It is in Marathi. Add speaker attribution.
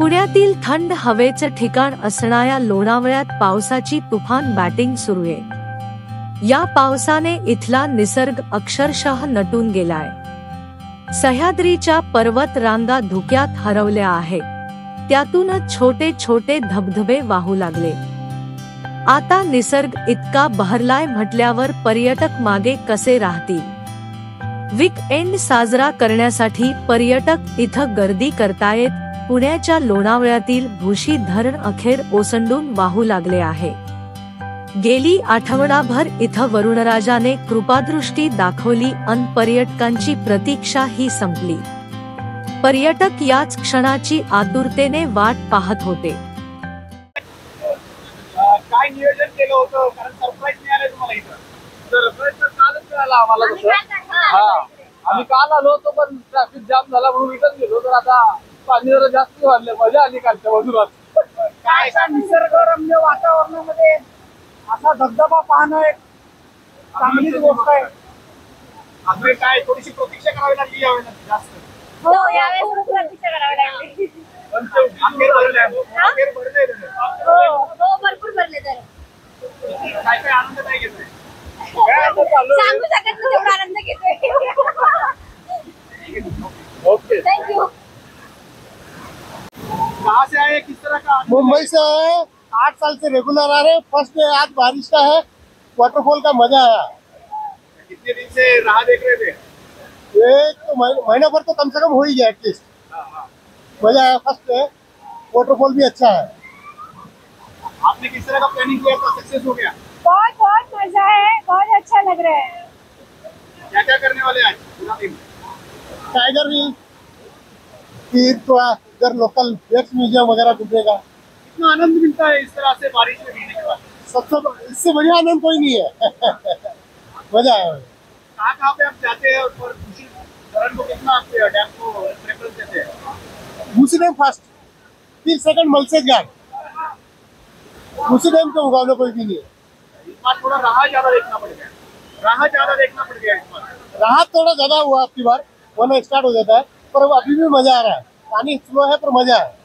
Speaker 1: पुण्यातील थंड हवेचं ठिकाण असणाऱ्या लोणावळ्यात पावसाची तुफान बॅटिंग सुरू आहे. या पावसाने इथला निसर्ग अक्षरशः नटून गेलाय. सह्याद्रीच्या पर्वत रांगा धुक्यात हरवल्या आहेत. त्यातूनच छोटे छोटे धबधबे वाहू लागले. आता निसर्ग इतका बहरलाय म्हटल्यावर पर्यटक मागे कसे राहतील? वीक एंड साजरा करण्यासाठी पर्यटक इथं गर्दी करतायत पुण्याच्या लोणावळ्यातील भुशी धरण अखेर ओसंडून वाहू लागले आहे. गेली आठवडाभर इथं वरुणराजाने कृपादृष्टी दाखवली अन पर्यटकांची प्रतीक्षा ही संपली. पर्यटक याच क्षणाची आतुरतेने वाट पाहत होते.
Speaker 2: काय नियोजन केलं होतं? कारण सरप्राईज मिळालं तुम्हाला इथं. सरप्राईज तर कालच मिळाला आम्हाला तसं. हा. आम्ही काल आलो होतो पण ट्रॅफिक जाम झाला म्हणून रिटर्न गेलो तर आता पाणी जरा जास्त वाढलं मजा आली कालच्या बाजूला. काय अशा निसर्गरम्य वातावरणामध्ये असा धबधबा पाहणं एक चांगलीच गोष्ट आहे. काय थोडीशी प्रतीक्षा करावी लागली यावेळेला जास्त.
Speaker 3: हो यावेळेस प्रतीक्षा करावी लागली.
Speaker 2: पण शेवटी अखेर भरलंय. अखेर भरलंय त्याने.
Speaker 3: हो हो भरपूर भरले तर.
Speaker 2: काय काय आनंद घेतोय?
Speaker 3: सांगू शकत नाही आनंद घेतोय.
Speaker 4: मुंबई से है। आठ साल से रेगुलर आ रहे हैं। फ़र्स्ट डे आज बारिश का है। वाटरफॉल का मज़ा आया।
Speaker 2: कितने दिन से राह देख रहे थे?
Speaker 4: एक तो महीना भर तो कम से कम हो ही गया एटलीस्ट
Speaker 2: हाँ, हाँ।
Speaker 4: मज़ा आया फ़र्स्ट डे वाटरफॉल भी अच्छा है।
Speaker 2: आपने किस तरह का प्लानिंग किया? था सक्सेस हो गया?
Speaker 3: बहुत बहुत मज़ा है। बहुत अच्छा लग रहा है।
Speaker 2: क्या क्या करने वाले आज? पूरा दिन।
Speaker 4: टाइगर हिल फिर थोड़ा इधर लोकल म्यूज़ियम वगैरह घूमेगा।
Speaker 2: कितना आनंद मिलता है इस तरह से बारिश में भीगने के बाद?
Speaker 4: सबसे इससे बढ़िया आनंद कोई नहीं है। मज़ा आया
Speaker 2: कहाँ कहाँ पे आप जाते हैं और को कितना आप डैम को प्रेफरेंस देते हैं?
Speaker 4: डैम फ़र्स्ट फिर सेकंड मलसेज घाट दूसरी डैम के मुकाबले कोई भी नहीं है।
Speaker 2: इस बार थोड़ा राह ज़्यादा देखना पड़ गया। राह ज़्यादा देखना पड़ गया इस बार।
Speaker 4: राहत थोड़ा ज़्यादा हुआ आपकी बार वरना स्टार्ट हो जाता है। पर अभी भी मज़ा आ रहा है। पानी स्लो है पर मज़ा है।